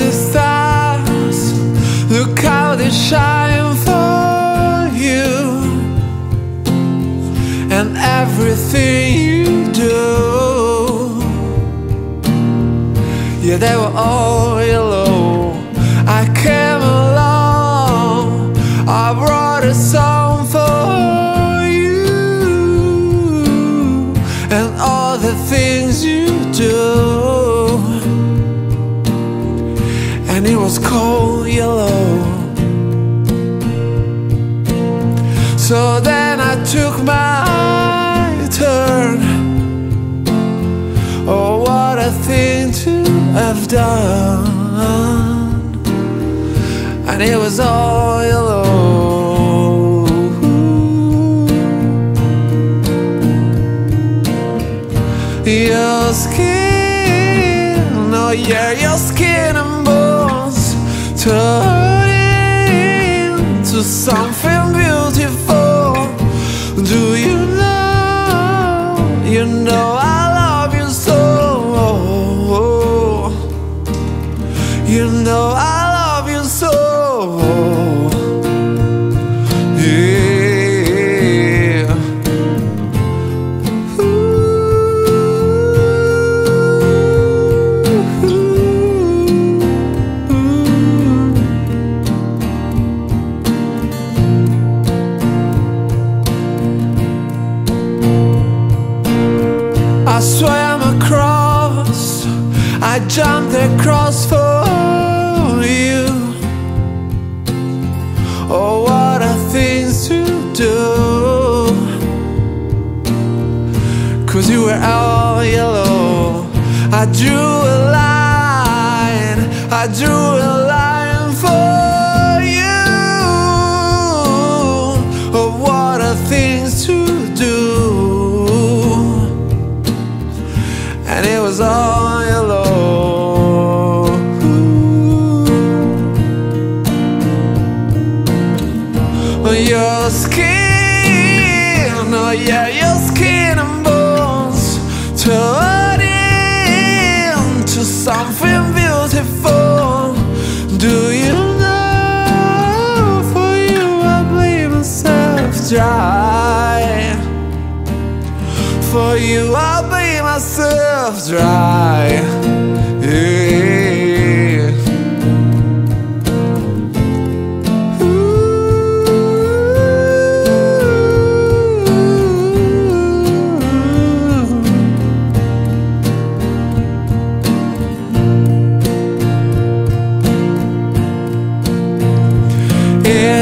the stars, look how they shine for you, and everything you do. Yeah, they were all yellow. I came along, I brought a song for you, and all the things you do. Was cold yellow. So then I took my turn. Oh, what a thing to have done. And it was all yellow. Your skin, oh yeah, your skin into something beautiful. Do you know? You know I I swam across, I jumped across for you. Oh, what a things to do! Cause you were all yellow. I drew a line, I drew a line and it was all yellow. Oh, Your skin, oh yeah, your skin and bones turn into something beautiful. Do you know? For you, I bleed myself dry. For you, myself dry.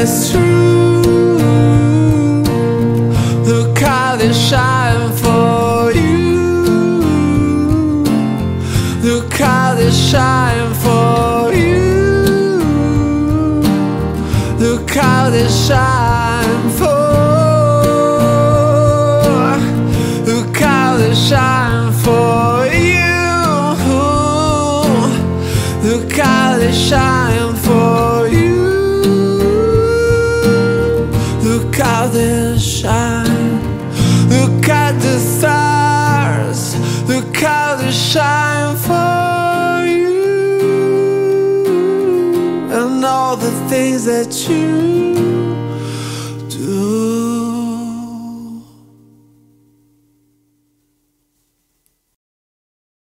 It's true. Look how they shine for you. Look how they shine for. Look how they shine for you. Look how they shine for you. Look how they shine. Look at the stars. Look how they shine for the things that you